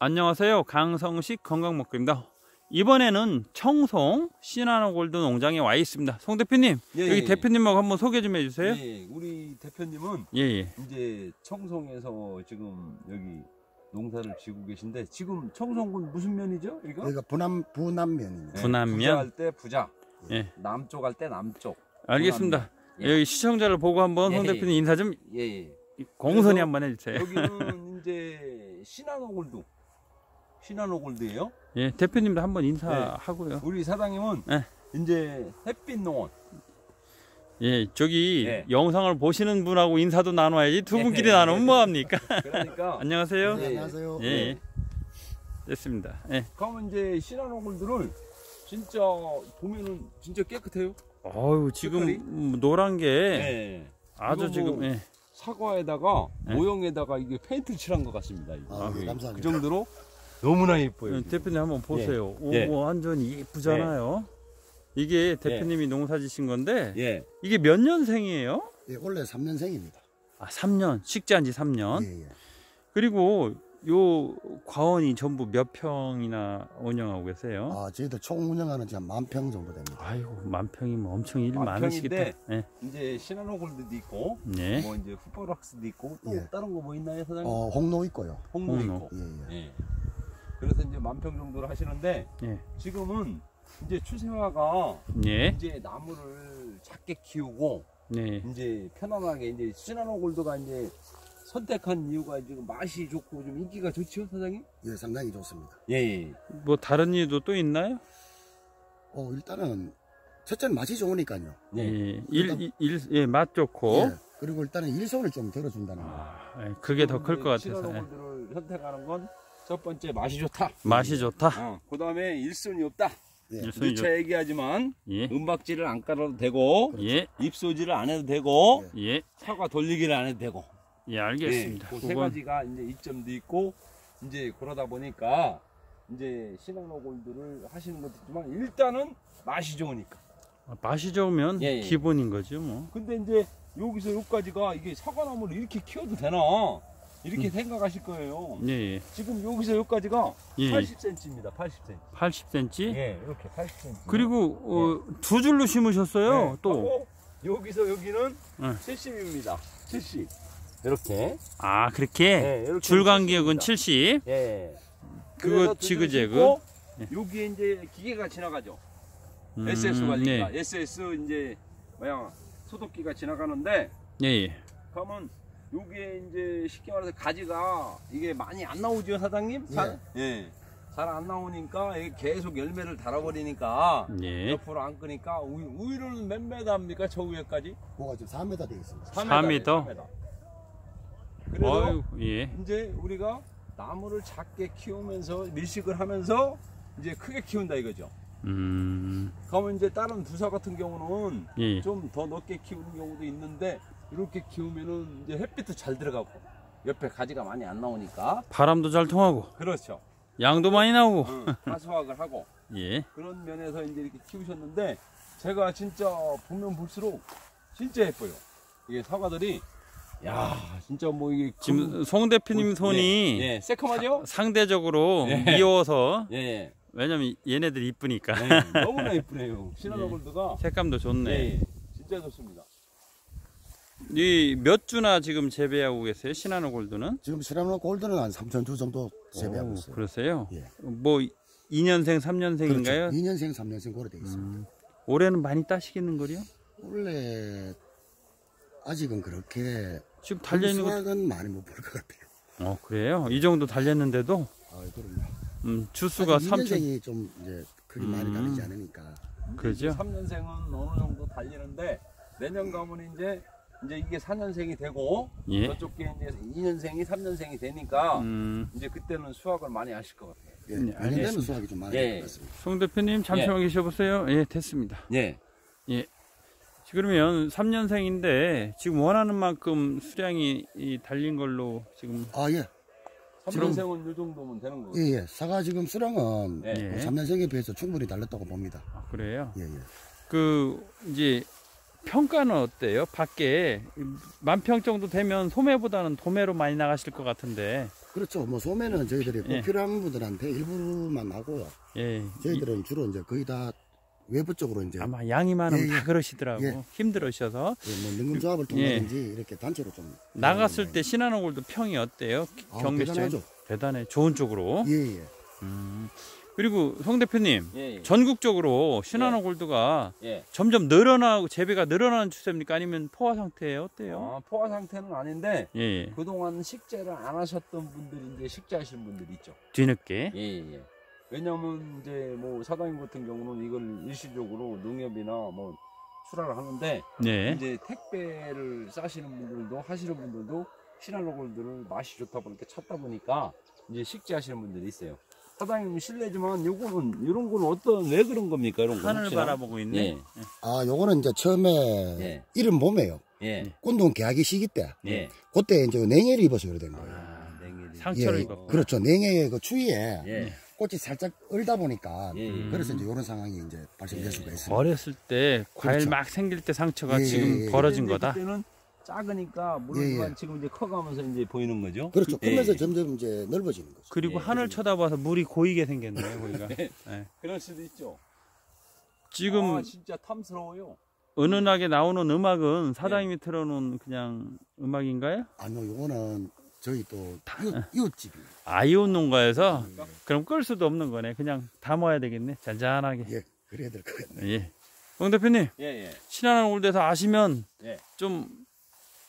안녕하세요. 강성식 건강먹기입니다. 이번에는 청송 시나노 골드 농장에 와 있습니다. 송 대표님, 예, 여기 예. 대표님하고 한번 소개 좀 해주세요. 예, 우리 대표님은 예, 예. 이제 청송에서 지금 여기 농사를 지고 계신데 지금 청송군 무슨 면이죠? 이거? 여기가 부남 부남면입니다. 예, 분안면. 부자 할 때 부자, 예. 남쪽 할 때 남쪽. 알겠습니다. 예. 여기 시청자를 보고 한번 송 예, 대표님 예. 인사 좀 예, 예. 공손히 한번 해주세요. 여기는 이제 시나노 골드, 시나노골드예요. 예, 대표님도 한번 인사하고요. 우리 사장님은 예. 이제 햇빛 농원. 예, 저기 예. 영상을 보시는 분하고 인사도 나눠야지 두 분끼리 예. 나누면 뭐 합니까? 그러니까 안녕하세요. 네, 예. 안녕하세요. 예, 예. 됐습니다. 예. 그러면 이제 시나노골드를 진짜 보면은 진짜 깨끗해요. 어유 지금 색깔이? 음, 노란 게 예. 아주 지금 뭐 예. 사과에다가 네. 모형에다가 이게 페인트 칠한 것 같습니다. 아, 아, 예, 그그 감사합니다. 정도로 너무나 예뻐요. 어, 지금. 대표님 한번 보세요. 오, 예. 완전히 예쁘잖아요. 이게 대표님이 농사 지신 건데 예. 이게 몇 년생이에요? 예, 원래 3년생입니다. 아, 3년. 식재한 지 3년. 예, 예. 그리고 요 과원이 전부 몇 평이나 운영하고 계세요? 아, 저희들 총 운영하는 지한 만 평 정도 됩니다. 아이고, 만 평이면 엄청 만 많으시겠다. 예. 이제 시나노 골드도 있고 네. 뭐 이제 futbol락스도 있고 또 예. 다른 거 뭐 있나요, 사장님? 어, 홍로 있고요. 홍도 홍로. 있고. 예, 예. 예. 그래서 이제 만평 정도를 하시는데 예. 지금은 이제 추세화가 예. 이제 나무를 작게 키우고 네. 이제 편안하게 이제 시나노 골드가 이제 선택한 이유가 지금 맛이 좋고 좀 인기가 좋죠, 사장님? 예, 상당히 좋습니다. 예, 예. 뭐 다른 일도 또 있나요? 어, 일단은 첫째는 맛이 좋으니까요. 예. 예. 일, 일, 일- 예, 맛 좋고. 예. 그리고 일단은 일손을 좀 덜어준다는 거. 아, 예, 그게 더 클 것 같아서. 예. 시나노 골드를 선택하는 건 첫 번째 맛이 좋다. 맛이 좋다. 어, 그 다음에 일손이 없다. 예. 일손이 좋. 누차 얘기하지만 예. 은박지를 안 깔아도 되고 예. 입소지를 안 해도 되고 예. 사과 돌리기를 안 해도 되고. 예, 알겠습니다. 그세 그건- 가지가 이제 이점도 있고 이제 그러다 보니까 이제 시나노 골드를 하시는 것도 있지만 일단은 맛이 좋으니까. 아, 맛이 좋으면 예, 예. 기본인 거죠, 뭐. 근데 이제 여기서 여기까지가 이게 사과나무를 이렇게 키워도 되나 이렇게 생각하실 거예요. 예, 예. 지금 여기서 여기까지가 예. 80cm입니다. 80cm. 80cm. 예, 이렇게 80cm. 그리고 어, 두 줄로 심으셨어요. 네, 또. 하고 여기서 여기는 네. 70입니다. 70. 이렇게. 아, 그렇게 네, 이렇게 줄 간격은 70입니다. 70. 예. 그거 지그재그. 예. 여기에 이제 기계가 지나가죠. 음, SS 관리가. 네. SS 이제 뭐야 소독기가 지나가는데 예, 예. 그러면 여기에 이제 쉽게 말해서 가지가 이게 많이 안 나오죠, 사장님? 잘? 예. 잘 안 나오니까 이게 계속 열매를 달아버리니까 예. 옆으로 안 끄니까 우유, 우유는 몇 메다입니까? 저 위에까지? 뭐가 지금 4m 되어 있습니다. 4m. 그래서 아유, 예. 이제 우리가 나무를 작게 키우면서 밀식을 하면서 이제 크게 키운다 이거죠. 음. 그러면 이제 다른 부사 같은 경우는 예. 좀 더 넓게 키우는 경우도 있는데 이렇게 키우면은 이제 햇빛도 잘 들어가고 옆에 가지가 많이 안 나오니까 바람도 잘 통하고 그렇죠. 양도 많이 나오고. 응, 하수학을 하고 예. 그런 면에서 이제 이렇게 키우셨는데 제가 진짜 보면 볼수록 진짜 예뻐요. 이게 사과들이 야 진짜 뭐 이게 지금 송 대표님 손이 예, 예, 새콤하죠? 상대적으로 예. 미워서 예, 예. 왜냐면 얘네들 이쁘니까 네, 너무나 예쁘네요. 시나노골드가 색감도 좋네. 예, 예, 진짜 좋습니다. 이 몇 주나 지금 재배하고 계세요? 시나노 골드는? 지금 시라노 골드는 한 3,000주 정도 재배하고 오, 있어요. 그러세요? 예. 뭐 2년생, 3년생인가요? 그렇죠. 2년생, 3년생 고래 되어 있습니다. 올해는 많이 따시겠는 거요? 원래 아직은 그렇게 지금 달려 있는 거. 수확은 많이 못 볼 것 같아요. 어 그래요? 이 정도 달렸는데도 아, 그럼요. 음, 주수가 3천. 2년생이 좀 이제 크게 많이 음. 다르지 않으니까. 그죠? 3년생은 어느 정도 달리는데 내년 가면 이제 이제 이게 4년생이 되고 예. 저쪽 게 이제 2년생이 3년생이 되니까 음, 이제 그때는 수확을 많이 하실 것 같아요. 예, 네, 알겠습니다. 수확이 좀 많이 예. 될것 같습니다. 송 대표님 잠시만 계셔보세요. 예, 됐습니다. 예. 그러면 3년생인데 지금 원하는 만큼 수량이 이 달린 걸로 지금 아, 예. 3년생은 이 정도면 되는 거고. 예, 예. 사과 지금 수량은 예. 예. 3년생에 비해서 충분히 달렸다고 봅니다. 아, 그래요. 예, 예. 그 이제 평가는 어때요? 밖에 만평 정도 되면 소매보다는 도매로 많이 나가실 것 같은데 그렇죠. 뭐 소매는 저희들이 꼭 예. 필요한 분들한테 일부만 하고요. 예. 이- 저희들은 주로 이제 거의 다 외부 쪽으로 이제 아마 양이 많으면 예, 다 예. 그러시더라고. 예. 힘들으셔서 예, 뭐 능금조합을 통해서든지 이렇게 단체로 좀 나갔을 때 신한옥골도 평이 어때요? 아, 경매 대단하죠. 대단해. 좋은 쪽으로. 예, 예. 음. 그리고 송 대표님 예, 예. 전국적으로 신한옥골드가 예. 점점 늘어나고 재배가 늘어나는 추세입니까? 아니면 포화 상태예요? 어때요? 아, 포화 상태는 아닌데 예, 예. 그동안 식재를 안 하셨던 분들이 이제 식재하시는 분들이 있죠. 뒤늦게. 예, 예. 왜냐면 이제 뭐 사장님 같은 경우는 이걸 일시적으로 농협이나 뭐 출하를 하는데 네. 이제 택배를 싸시는 분들도 하시는 분들도 신한로골들을 맛이 좋다 보니까 찾다 보니까 이제 식재하시는 분들이 있어요. 사장님 실례지만 요거는 이런 거는 어떤 왜 그런 겁니까? 이런 거 하늘 혹시나? 바라보고 있네. 예. 아, 요거는 이제 처음에 예. 이름 봄에요. 예. 꼰동 개하기 시기 때. 예. 그때 이제 냉해를 입어서 그래 된 거예요. 아, 냉일이. 상처를 예, 입었고. 그렇죠. 냉해의 그 추위에 예. 꽃이 살짝 얼다 보니까 예, 예. 그래서 이제 이런 상황이 이제 발생될 수가 있습니다. 어렸을 때 과일 그렇죠. 막 생길 때 상처가 예, 지금 예, 예. 벌어진 거다. 그때는 작으니까 모르지만 예, 예. 지금 이제 커가면서 이제 보이는 거죠. 그렇죠. 예. 그러면서 점점 이제 넓어지는 거죠. 그리고 예, 하늘 쳐다봐서 물이 고이게 생겼네요, 거기가. 예. 그럴 수도 있죠. 지금 아, 진짜 탐스러워요. 은은하게 나오는 음악은 사장님이 틀어놓은 그냥 음악인가요? 아니요, 요거는 저희 또 이웃, 이웃집이에요. 아이온 농가에서 그럼 끌 수도 없는 거네. 그냥 담아야 되겠네. 잔잔하게. 예, 그래야 될 것 같네요. 예. 송 대표님, 예, 예. 신안원 올대서 아시면 예. 좀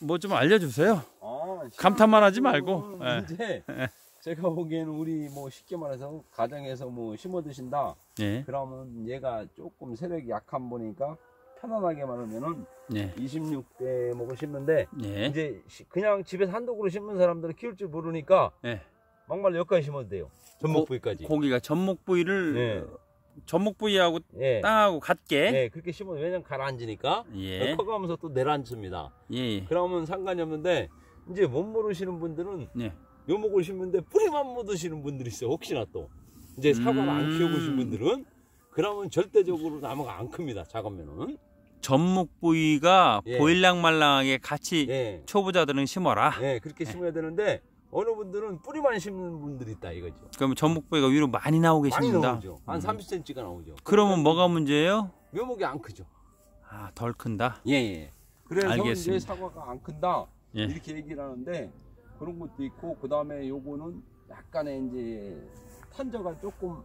뭐 좀 알려주세요. 아, 감탄만 하지 말고. 이제 제가 보기에는 우리 뭐 쉽게 말해서 가정에서 뭐 심어 드신다. 예. 그러면 얘가 조금 세력이 약한 보니까 편안하게 말하면은 예. 26대 먹을 심는데 예. 이제 시- 그냥 집에서 그루 심는 사람들은 키울 줄 모르니까 예. 막말 여기까지 심어도 돼요. 전목 부위까지. 고기가 전목 부위를 예. 전목 부위하고 예. 땅하고 같게. 네, 그렇게 심으면 왜냐면 가라앉으니까 예. 커가면서 또 내려앉습니다. 예. 그러면 상관이 없는데 이제 못 모르시는 분들은 예. 묘목을 심는데 뿌리만 묻으시는 분들이 있어요. 혹시나 또 이제 사과를 안 음. 키워보신 분들은 그러면 절대적으로 나무가 안 큽니다. 작으면은 전목 부위가 예. 보일랑 말랑하게 같이 예, 초보자들은 심어라. 예, 그렇게 심어야 되는데 어느 분들은 뿌리만 심는 분들이 있다 이거죠. 그러면 전목 부위가 위로 많이 나오게 많이 심는다. 나오죠. 한 음. 30cm가 나오죠. 그러면 뭐가 문제예요? 묘목이 안 크죠. 아, 덜 큰다. 예, 예. 그래서 알겠습니다. 이제 사과가 안 큰다 예. 이렇게 얘기를 하는데 그런 것도 있고 그 다음에 요거는 약간의 이제 탄저가 조금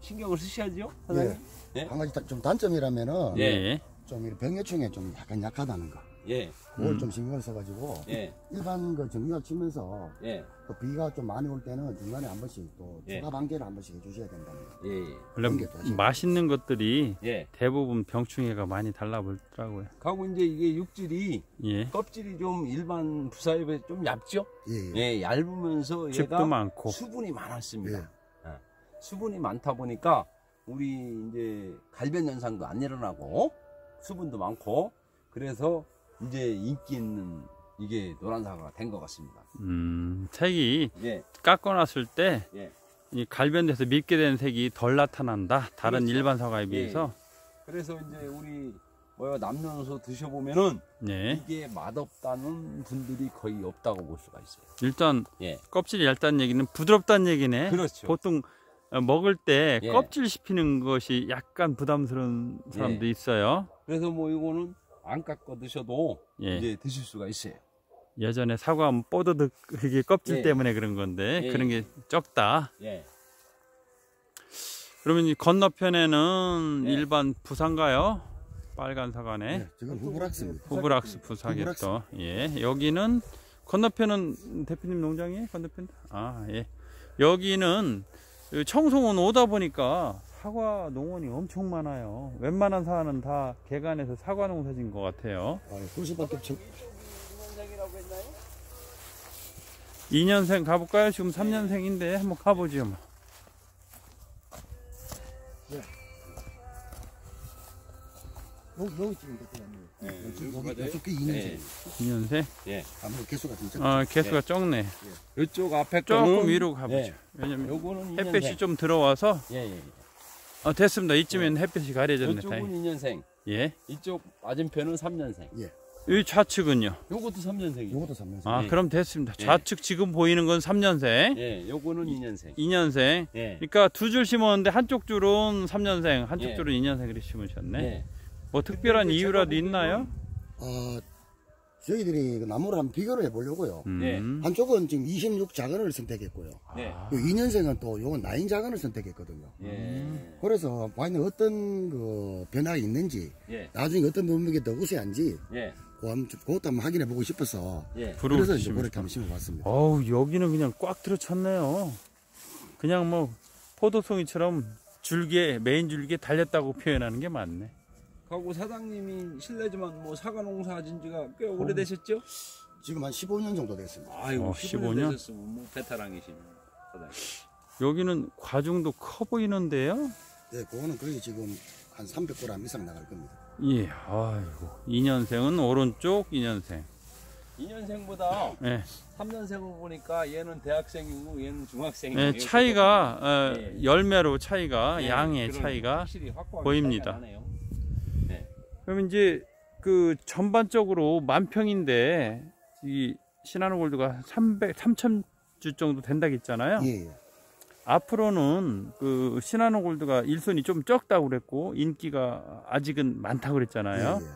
신경을 쓰셔야죠, 사장님. 예. 한 가지 다- 좀 단점이라면은 예. 좀 이런 병해충에 좀 약간 약하다는 거. 예, 그걸 음. 좀 신경 을 써가지고 예, 일반 그 정유약 치면서 예, 또 비가 좀 많이 올 때는 중간에 한 번씩 또 예. 추가 반개를 한 번씩 해주셔야 된답니다. 예, 원래 그런 게또 하시고. 맛있는 것들이 예. 대부분 병충해가 많이 달라붙더라고요. 하고 이제 이게 육질이 예. 껍질이 좀 일반 부사에 비해 좀 얇죠? 예, 예. 예, 얇으면서 즙도 얘가 많고. 수분이 많았습니다. 예. 예. 수분이 많다 보니까 우리 이제 갈변 현상도 안 일어나고 수분도 많고 그래서 이제 인기 있는 이게 노란 사과가 된 것 같습니다. 음, 색이 예, 깎아놨을 때 예. 이 갈변돼서 밉게 된 색이 덜 나타난다. 다른 그렇죠. 일반 사과에 비해서. 그래서 이제 우리 뭐야 남녀노소 드셔보면은 네. 이게 맛없다는 분들이 거의 없다고 볼 수가 있어요. 일단 예, 껍질이 얇다는 얘기는 부드럽다는 얘기네. 그렇죠. 보통 어, 먹을 때 예. 껍질 씹히는 것이 약간 부담스러운 사람도 예. 있어요. 그래서 뭐 이거는 안 깎아 드셔도 예. 이제 드실 수가 있어요. 예전에 사과 뽀드득 그게 껍질 예. 때문에 그런 건데 예. 그런 게 적다. 예, 그러면 이 건너편에는 예. 일반 부산가요? 빨간 사과네. 예, 지금 후브락스입니다. 후브락스 부사겠죠. 예. 여기는 건너편은 대표님 농장이에요? 건너편? 아, 예. 여기는 이 청송은 오다 보니까 사과 농원이 엄청 많아요. 웬만한 사과는 다 개간해서 사과 농사진 것 같아요. 아, 없죠. 2년생 가볼까요? 지금 3년생인데 한번 가보죠. 뭐. 여기, 여기 지금 대표님. 예, 예. 지 2년생? 예. 아무래도 개수가 진짜. 어, 개수가 적네. 이쪽 앞에 조금 거는 위로 가보죠. 예. 왜냐면 요거는 햇볕이 2년생. 좀 들어와서 예, 예. 어, 됐습니다. 이쯤엔 햇볕이 가려졌네. 이쪽은 다행히. 2년생. 예. 이쪽 맞은편은 3년생. 예. 이 좌측은요? 요것도 3년생이요. 요것도 3년생. 아, 예. 그럼 됐습니다. 예. 좌측 지금 보이는 건 3년생, 예, 요거는 2년생. 2년생. 예. 그러니까 두 줄 심었는데 한쪽 줄은 3년생, 한쪽 예. 줄은 2년생 그렇게 심으셨네. 예. 뭐 특별한 근데 이유라도 있나요? 어, 저희들이 그 나무를 한번 비교를 해보려고요. 예. 음. 한쪽은 지금 26 작은을 선택했고요. 네. 아. 그 2년생은 또 요건 나인 작은을 선택했거든요. 예. 그래서 과연 어떤 그 변화가 있는지 예. 나중에 어떤 부분이 더 우세한지 예. 그거 한번 좀- 그것도 한번 확인해 보고 싶어서 예. 그래서 수 이제. 그렇게 한번 심어봤습니다. 어우, 여기는 그냥 꽉 들어쳤네요. 그냥 뭐 포도송이처럼 줄기에, 메인 줄기에 달렸다고 표현하는 게 맞네. 하고 사장님이 실례지만 뭐 사과 농사 진 지가 꽤 오래되셨죠? 지금 한 15년 정도 됐습니다. 아이고 어, 15년, 15년? 되셨으면 뭐 베테랑이시네 사장님. 여기는 과중도 커 보이는데요? 네, 그거는 거의 지금 한 300g 이상 나갈 겁니다. 예, 아이고. 2년생은 오른쪽 2년생. 2년생보다 예. 3년생을 보니까 얘는 대학생이고 얘는 중학생이고 예, 차이가 어, 예. 열매로 차이가 예, 양의 그런 차이가 보입니다. 그럼 이제 그 전반적으로 만 평인데 이 시나노 골드가 300 3000주 정도 된다고 했잖아요. 예, 예. 앞으로는 그 시나노 골드가 일손이 좀 적다고 그랬고 인기가 아직은 많다고 그랬잖아요. 예, 예.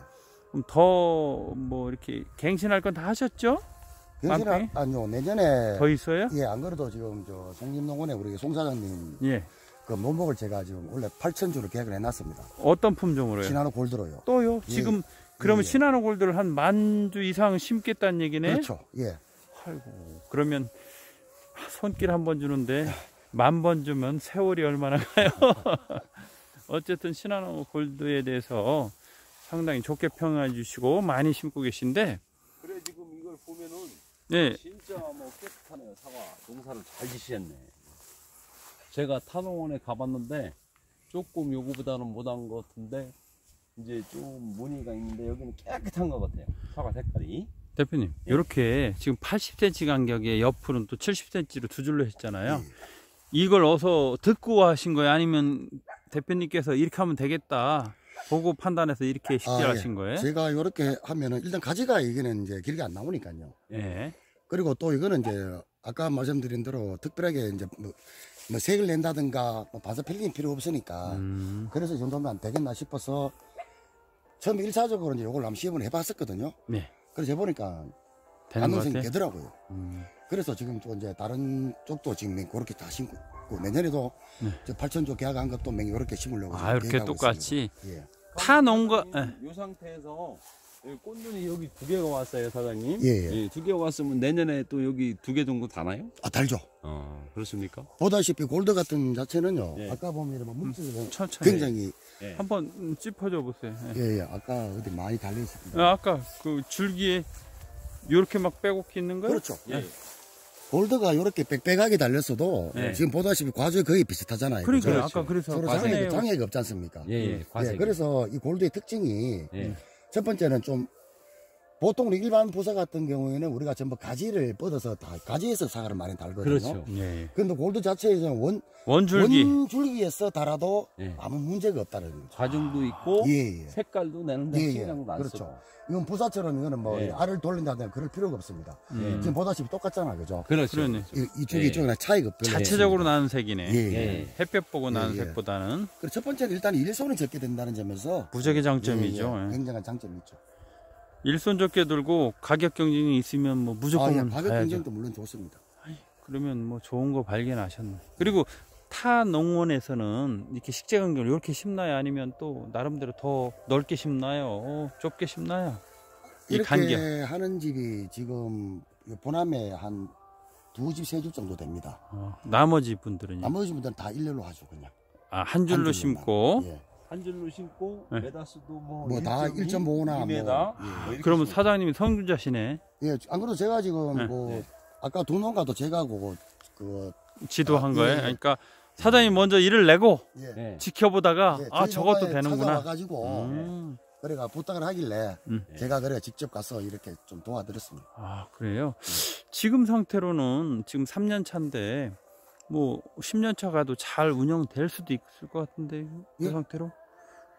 그럼 더 뭐 이렇게 갱신할 건 다 하셨죠? 경신아, 만평이? 아니요, 내년에 더 있어요? 예, 안 그래도 지금 저 송림농원에 우리 송 사장님 예. 그 몸목을 제가 지금 원래 8천주로 계획을 해놨습니다. 어떤 품종으로요? 시나노 골드로요. 또요? 예. 지금 그러면 예. 시나노 골드를 한 만 주 이상 심겠다는 얘기네? 그렇죠. 예. 아이고 그러면 손길 한 번 주는데 만 번 주면 세월이 얼마나 가요? 어쨌든 시나노 골드에 대해서 상당히 좋게 평해 주시고 많이 심고 계신데 그래 지금 이걸 보면은 예, 진짜 뭐 깨끗하네요 사과 농사를 잘 지시했네. 제가 탄원원에 가봤는데 조금 요거보다는 못한 것 같은데 이제 좀 무늬가 있는데 여기는 깨끗한 것 같아요 사과 색깔이. 대표님 예. 이렇게 지금 80cm 간격에 옆으로는 또 70cm로 두 줄로 했잖아요. 예. 이걸 어서 듣고 하신 거예요? 아니면 대표님께서 이렇게 하면 되겠다 보고 판단해서 이렇게 식재하신 예. 거예요? 제가 이렇게 하면은 일단 가지가 이게는 이제 길게 안 나오니까요. 예. 그리고 또 이거는 이제 아까 말씀드린 대로 특별하게 이제 뭐, 뭐 색을 낸다든가 뭐 반사 필름 필요 없으니까 음, 그래서 이 정도면 안 되겠나 싶어서 처음에 일차적으로 이제 요걸 한번 시험을 해봤었거든요. 네. 그래서 해보니까 가능성이. 되더라고요. 음. 그래서 지금 또 이제 다른 쪽도 지금 그렇게 다 심고 있고 내년에도 저 8천조 계약한 것도 맹 이렇게 심으려고 네. 아 이렇게 똑같이. 예. 타 놓은 거이 상태에서 여기 꽃눈이 여기 두 개가 왔어요 사장님. 예, 예. 두 개가 왔으면 내년에 또 여기 두 개 정도 다나요? 아 달죠. 어 그렇습니까? 보다시피 골드 같은 자체는요. 예. 아까 보면 뭐 물질이 천천히 굉장히 예. 한번 음, 짚어줘 보세요. 예. 예, 예. 아까 어디 많이 달려 있습니다. 아, 아까 그 줄기에 이렇게 막 빼곡히 있는 거요? 그렇죠. 예. 골드가 이렇게 빽빽하게 달렸어도 네. 지금 보다시피 과즙이 거의 비슷하잖아요. 그러니까. 아까 그래서 서로 장애가. 장애가 없지 않습니까? 예, 예. 예, 그래서 이 골드의 특징이 예. 첫 번째는 좀 보통 우리 일반 부사 같은 경우에는 우리가 전부 가지를 뻗어서 다 가지에서 사과를 많이 달거든요. 그렇죠. 예. 근데 골드 자체에서는 원, 원줄기. 원줄기에서 달아도 예. 아무 문제가 없다는 거죠. 과정도 있고 예, 예. 색깔도 내는데 예, 예. 시간도 안 그렇죠. 쓰고. 이건 부사처럼 이거는 뭐 예. 알을 돌린다든가 그럴 필요가 없습니다. 예. 지금 보다시피 똑같잖아, 그죠? 그렇죠. 이, 이쪽이 예. 이쪽이랑 차이가 별로 자체적으로. 나는 색이네. 예, 예. 예. 햇볕 보고 나는. 색보다는 그리고 첫 번째는 일단 일손이 적게 된다는 점에서 무적의 장점이죠. 예, 예. 예. 굉장한 장점이 있죠. 일손 적게 들고 가격 경쟁이 있으면 뭐 아, 무조건 예, 가격 가야죠. 경쟁도 물론 좋습니다. 그러면 뭐 좋은 거 발견하셨네. 그리고 타 농원에서는 이렇게 식재 간격을 이렇게 심나요? 아니면 또 나름대로 더 넓게 심나요? 어, 좁게 심나요? 이 이렇게 간격. 하는 집이 지금 보남에 한 두 집, 세 집 정도 됩니다. 어, 나머지 분들은요? 나머지 분들은 다 일렬로 하죠, 그냥. 아, 한 줄로. 심고 예. 한 줄로 심고 네. 메다스도 뭐, 뭐다 1.5나 2m 뭐, 그러면 사장님이 성주자시네. 예, 안 그래도 제가 지금 네. 그 네. 아까 두 농가도 제가 그거 그 지도한 아, 거예요. 예, 예. 그러니까 사장님이 먼저 일을 내고 예. 네. 지켜보다가 예, 아 저것도 되는구나. 찾아와가지고 음. 그래가 부탁을 하길래 음. 제가 그래 직접 가서 이렇게 좀 도와드렸습니다. 아 그래요. 지금 상태로는 지금 3년 차인데 뭐 10년 차 가도 잘 운영될 수도 있을 것 같은데 그 예. 상태로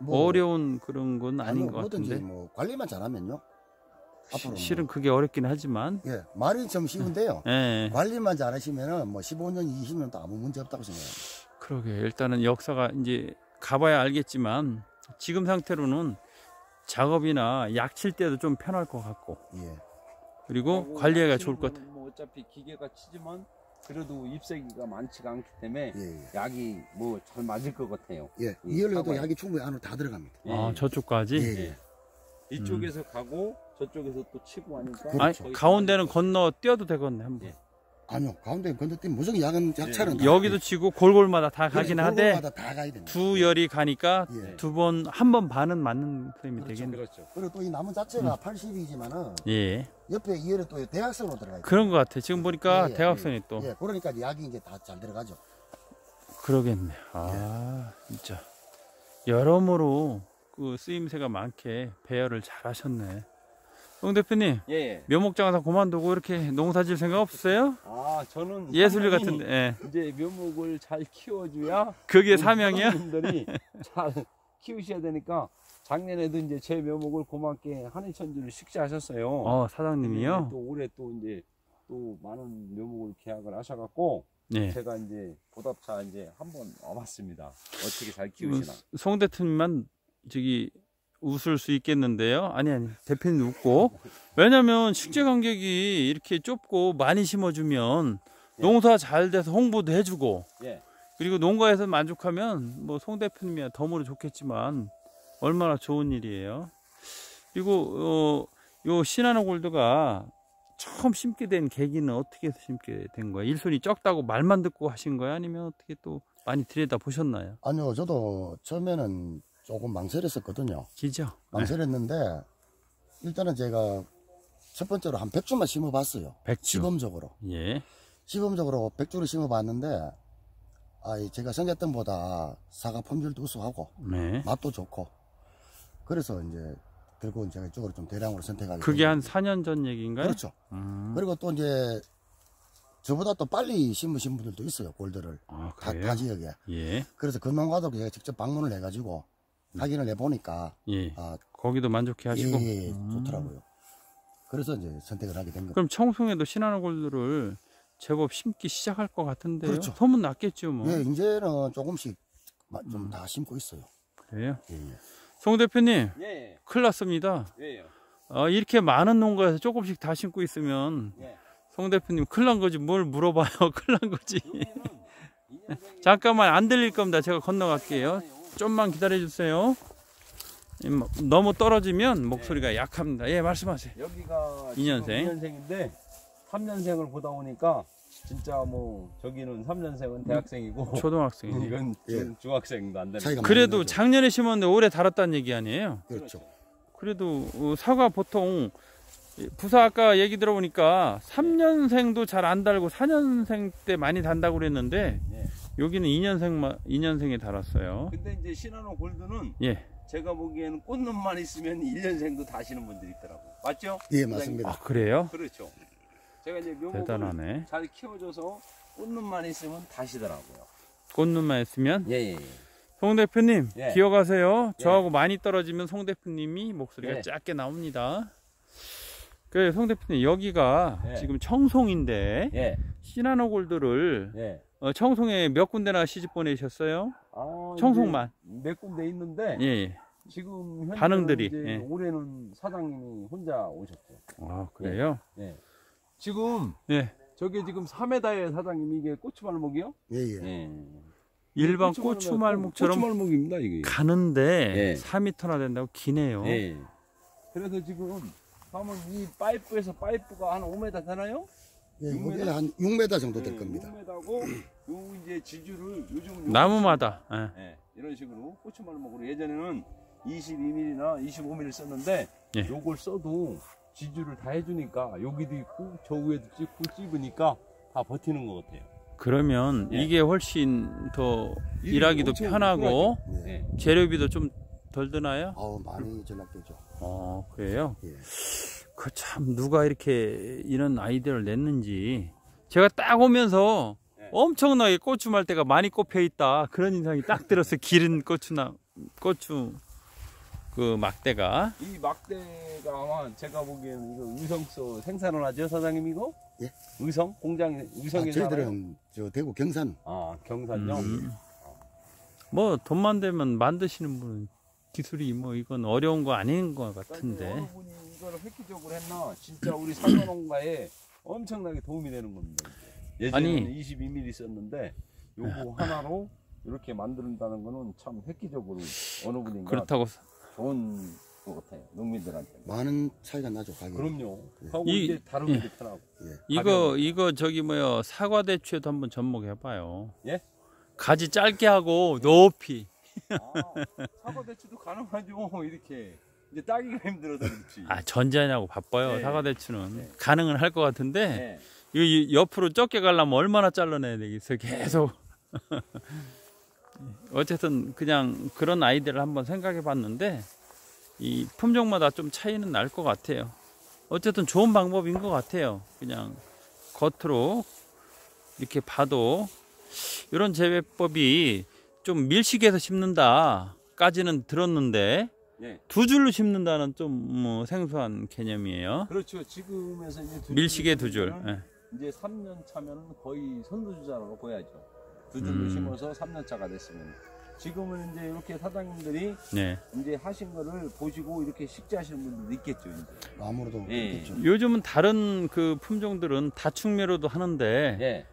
뭐, 어려운 그런 건 아닌 뭐것 뭐든지 같은데. 뭐 관리만 잘하면요. 앞으로 뭐. 실은 그게 어렵긴 하지만 예, 말이 좀 쉬운데요. 예. 관리만 잘하시면은 뭐 15년, 20년 도 아무 문제 없다고 생각합니다. 그러게 일단은 역사가 이제 가봐야 알겠지만 지금 상태로는 작업이나 약 칠 때도 좀 편할 것 같고 예. 그리고 관리하기가 좋을 것 같아요. 뭐 어차피 기계가 치지만 그래도 잎새기가 많지가 않기 때문에 예, 예. 약이 뭐 잘 맞을 것 같아요. 예. 이 사과에. 약이 충분히 안으로 다 들어갑니다. 예, 아 예. 저쪽까지. 예, 예. 이쪽에서 가고 저쪽에서 또 치고 하니까 그렇죠. 아니 가운데는 건너 뛰어도 되겠네 한번. 예. 아니요, 가운데 건너뛰면 무조건 약은 약차는 다 여기도 치고 골골마다 다 그래, 가긴 하되 골고루마다 다 가야 됩니다. 두 열이 가니까 예. 두번 한 번 반은 맞는 프레임이 그렇죠. 되겠네. 그렇죠. 그리고 또 이 나무 자체가 80이지만은 예. 옆에 이열에 또 대각선으로 들어가요. 그런 것 같아. 지금 보니까 예, 예, 대각선이 또 예, 그러니까 약이 이제 다 잘 들어가죠. 그러겠네. 아 진짜 여러모로 그 쓰임새가 많게 배열을 잘 하셨네. 송 대표님 예, 예. 묘목장사 그만두고 이렇게 농사질 생각 없으세요? 아, 저는 상당히 같은데. 예. 이제 묘목을 잘 키워줘야 그게 사명이야? 잘 키우셔야 되니까 작년에도 이제 제 묘목을 고맙게 한해천주를 식사하셨어요. 어 사장님이요? 또 올해 또 이제 또 많은 묘목을 계약을 하셔갖고 예. 제가 이제 보답차 이제 한번 와봤습니다. 어떻게 잘 키우시나? 송 대표님만 저기 웃을 수 있겠는데요. 아니 아니 대표님 웃고 왜냐면 식재 간격이 이렇게 좁고 많이 심어주면 예. 농사 잘 돼서 홍보도 해주고 예, 그리고 농가에서 만족하면 뭐 송 대표님이야 덤으로 좋겠지만 얼마나 좋은 일이에요. 그리고 어, 요 시나노 골드가 처음 심게 된 계기는 어떻게 해서 심게 된 거야? 일손이 적다고 말만 듣고 하신 거야? 아니면 어떻게 또 많이 들여다 보셨나요? 아니요, 저도 처음에는 조금 망설였었거든요. 기죠? 망설였는데 일단은 제가 첫 번째로 한 100주만 심어봤어요. 백주. 시범적으로. 예. 시범적으로 100주를 심어봤는데 아, 제가 생각했던 보다 사과 품질도 우수하고 네. 맛도 좋고 그래서 이제 들고 제가 이쪽으로 좀 대량으로 선택하게 그게 된한 거예요. 4년 전 얘기인가요? 그렇죠. 음. 그리고 또 이제 저보다 또 빨리 심으신 분들도 있어요. 골드를 아, 다, 그래요? 다 지역에. 예. 그래서 그 농가도 제가 직접 방문을 해가지고 확인을 해보니까 예. 아, 거기도 만족해 하시고. 예, 예, 음. 좋더라고요. 그래서 이제 선택을 하게 된 거예요. 그럼 청송에도 시나노 골드를 제법 심기 시작할 것 같은데요. 그렇죠. 소문 났겠죠, 뭐. 예, 이제는 조금씩 음. 좀다 심고 있어요. 그래요. 예, 예. 송 대표님, 예, 큰일 났습니다. 예, 예. 어, 이렇게 많은 농가에서 조금씩 다 심고 있으면 예. 송 대표님 큰일 난 거지 뭘 물어봐요. 큰일 난 거지. 잠깐만 안 들릴 겁니다. 제가 건너갈게요. 좀만 기다려 주세요. 이, 뭐, 너무 떨어지면 목소리가 약합니다. 예, 말씀하세요. 여기가 이년생. 2년생인데 3년생을 보다 보니까 진짜 뭐 저기는 3년생은 대학생이고 초등학생이. 이건 예. 중- 중학생도 안 되는 그래도. 작년에 심었는데 올해 달았다는 얘기 아니에요? 그렇죠. 그래도 어, 사과 보통 부사 아까 얘기 들어보니까 3년생도 잘 안 달고 4년생 때 많이 단다고 그랬는데 예. 여기는 2년생 2년생에 달았어요. 근데 이제 시나노 골드는 예. 제가 보기에는 꽃눈만 있으면 1년생도 다시는 분들이 있더라고. 맞죠? 예? 맞습니다. 아 그래요? 그렇죠. 제가 이제 묘목을. 잘 키워줘서 꽃눈만 있으면 다시더라고요. 꽃눈만 있으면 예, 예, 예. 송 대표님 예. 기억하세요. 예. 저하고 많이 떨어지면 송 대표님이 목소리가 예. 작게 나옵니다. 그 송 대표님 여기가 예. 지금 청송인데 예, 시나노 골드를 예. 어, 청송에 몇 군데나 시집 보내셨어요? 아, 청송만. 몇 군데 있는데 예. 예. 지금 반응들이, 이제 예. 올해는 사장님이 혼자 오셨죠. 아 그래요? 네. 지금 예. 저게 지금 3m의 사장님 이게 고추말목이요? 예, 예. 예. 일반 고추말목- 고추말목처럼 고추말목입니다 이게. 가는데 예. 4m나 된다고 기네요. 예. 그래서 지금 하면 이 파이프에서 파이프가 한 5m 되나요? 예, 이게 6m? 한 6m 정도 될 겁니다. 6m고 요 이제 지주를 요즘은 나무마다. 예. 예, 이런 식으로 고추말목으로 예전에는 22mm나 25mm 썼는데 예. 요걸 써도 지주를 다 해주니까 여기도 있고 저 위에도 찍고 찝으니까 다 버티는 것 같아요. 그러면 예. 이게 훨씬 더 일이 일하기도 엄청 편하고 예. 예. 재료비도 좀 덜 드나요? 아우, 많이 전락되죠. 어 그래요? 예. 그 참 누가 이렇게 이런 아이디어를 냈는지 제가 딱 오면서 네. 엄청나게 고추 말대가 많이 꼽혀 있다 그런 인상이 딱 들었어요. 기른 고추나 고추 그 막대가 이 막대가 아마 제가 보기에는 이거 의성서 생산을 하죠 사장님 이거? 예. 의성 공장 아, 의성에 살아요? 저희들은 저 대구 경산 아 경산요. 음. 뭐 돈만 되면 만드시는 분은 기술이 뭐 이건 어려운 거 아닌 것 같은데 어느 분 이 이거를 획기적으로 했나 진짜 우리 사과농가에 엄청나게 도움이 되는 겁니다. 예전에는 아니. 22mm 썼는데 요거 하나로 이렇게 만든다는 거는 참 획기적으로 어느 분인가 그렇다고 좋은 것 같아요 농민들한테. 많은 차이가 나죠 가격. 그럼요. 하고 이- 이제 다루기 예. 도 편하고. 이거 가벼워요. 이거 저기 뭐야 사과 대추에도 한번 접목해 봐요. 예? 가지 짧게 하고 높이. 아, 사과 대추도 가능하죠. 이렇게 이제 따기가 힘들어서 그렇지. 아 전자냐고 바빠요 네. 사과 대추는 네. 가능은 할 것 같은데 네. 이 옆으로 적게 가려면 얼마나 잘라내야 되겠어 계속. 어쨌든 그냥 그런 아이디어를 한번 생각해 봤는데 이 품종마다 좀 차이는 날 것 같아요. 어쨌든 좋은 방법인 것 같아요. 그냥 겉으로 이렇게 봐도 이런 재배법이 좀 밀식해서 심는다까지는 들었는데 예. 두 줄로 심는다는 좀 뭐 생소한 개념이에요. 그렇죠. 지금에서 이제 두 밀식의 두 줄. 예. 이제 3년 차면은 거의 선두주자라고 보야죠. 두 줄로 음. 심어서 3년 차가 됐으면. 지금은 이제 이렇게 사장님들이 네. 이제 하신 거를 보시고 이렇게 식재하시는 분들도 있겠죠. 이제. 아무래도 예. 그렇겠죠. 요즘은 다른 그 품종들은 다충매로도 하는데 예.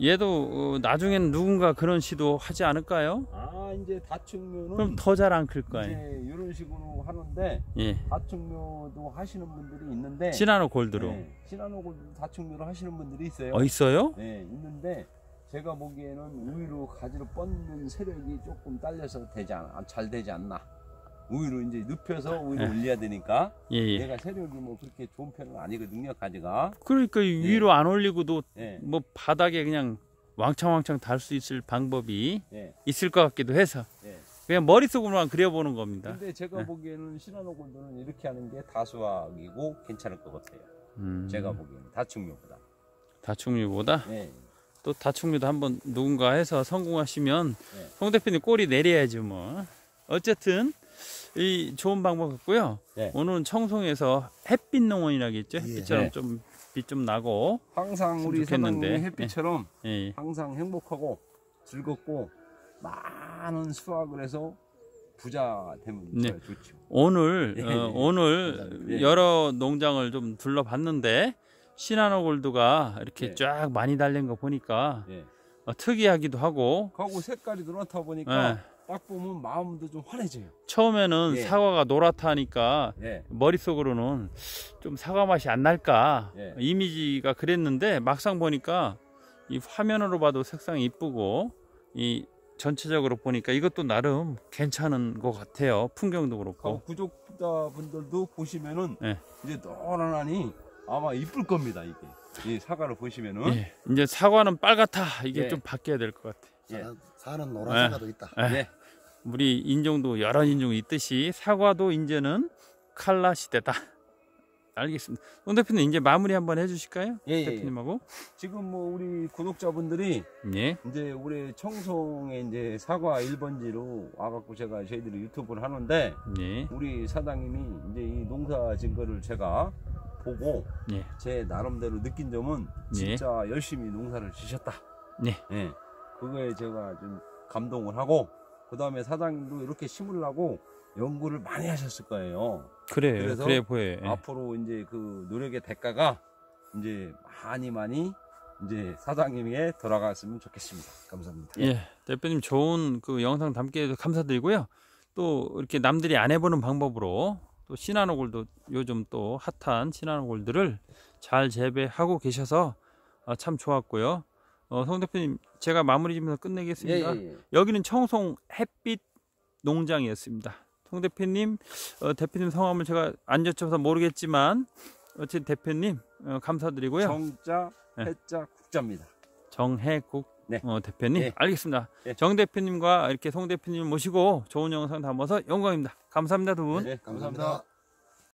얘도 어, 나중에는 누군가 그런 시도 하지 않을까요? 아 이제 다충묘는 그럼 더 잘 안 클 거예요. 이제 이런 식으로 하는데 예. 다충묘도 하시는 분들이 있는데 시나노 골드로. 네, 시나노골 다충묘로 하시는 분들이 있어요. 어 있어요? 네, 있는데 제가 보기에는 우위로 가지를 뻗는 세력이 조금 딸려서 되지 않, 아, 잘 되지 않나. 우위로 이제 눕혀서 우위로 네. 올려야 되니까 예, 예. 얘가 세력이 뭐 그렇게 좋은 편은 아니거든요, 가지가. 그러니까 이 위로 안 올리고도 예, 뭐 바닥에 그냥 왕창왕창 달 수 있을 방법이 예, 있을 것 같기도 해서 예. 그냥 머릿속으로만 그려보는 겁니다. 근데 제가 네. 보기에는 시나노골드는 이렇게 하는 게 다수학이고 괜찮을 것 같아요. 음, 제가 보기에는 다충묘보다. 다충류보다 예, 또 다충류도 한번 누군가 해서 성공하시면 네. 송 대표님 꼬리 내려야지 뭐. 어쨌든 이 좋은 방법 같고요. 네. 오늘은 청송에서 햇빛 농원이라겠죠. 예. 햇빛처럼 네. 좀빛좀 나고. 항상 우리. 사장님이 햇빛처럼 예, 예. 항상 행복하고 즐겁고 많은 수확을 해서 부자 되면 네. 좋죠. 오늘 예, 어, 예. 오늘. 예. 여러 농장을 좀 둘러봤는데 시나노 골드가 이렇게 예. 쫙 많이 달린 거 보니까 예. 어, 특이하기도 하고 하고 색깔이 노랗다 보니까 예. 딱 보면 마음도 좀 환해져요. 처음에는 예. 사과가 노랗다니까 예. 머릿속으로는 좀 사과 맛이 안 날까 예. 이미지가 그랬는데 막상 보니까 이 화면으로 봐도 색상이 이쁘고 이 전체적으로 보니까 이것도 나름 괜찮은 것 같아요 풍경도 그렇고 구독자 분들도 보시면은 예. 이제 노란하니 아마 이쁠 겁니다 이게. 이 사과를 보시면은 예. 이제 사과는 빨갛다 이게 예. 좀 바뀌어야 될 것 같아요 예. 사- 사는 노란 예. 사과도 있다. 예. 예. 우리 인종도 여러 인종이 있듯이 사과도 이제는 칼라 시대다 알겠습니다 송 대표님 이제 마무리 한번 해주실까요 예, 예, 예. 대표님하고 지금 뭐 우리 구독자분들이 예. 이제 우리 청송에 이제 사과 1번지로 와갖고 제가 저희들이 유튜브를 하는데 예. 우리 사장님이 이제 이 농사 진 거를 제가 보고 예. 제 나름대로 느낀 점은 예. 진짜 열심히 농사를 지셨다. 예. 예. 그거에 제가 좀 감동을 하고 그 다음에 사장님도 이렇게 심으려고 연구를 많이 하셨을 거예요. 그래요. 그래서 그래 보여요. 예. 앞으로 이제 그 노력의 대가가 이제 많이 많이 이제 사장님에게 돌아갔으면 좋겠습니다. 감사합니다. 예. 대표님 좋은 그 영상 담게 해서 감사드리고요. 또 이렇게 남들이 안 해보는 방법으로 또 시나노골도 요즘 또 핫한 시나노골들을 잘 재배하고 계셔서 아, 참 좋았고요. 어, 송 대표님 제가 마무리 지면서 끝내겠습니다. 예, 예. 여기는 청송 햇빛 농장이었습니다. 송 대표님, 어, 대표님 성함을 제가 안 여쭤서 모르겠지만 어쨌든 대표님 어, 감사드리고요. 정자, 예. 해자, 국자입니다. 정해국 네. 어, 대표님 예. 알겠습니다. 예. 정 대표님과 이렇게 송 대표님 모시고 좋은 영상 담아서 영광입니다. 감사합니다 두 분. 네, 감사합니다.